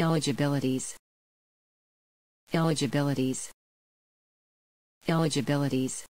Eligibilities. Eligibilities. Eligibilities.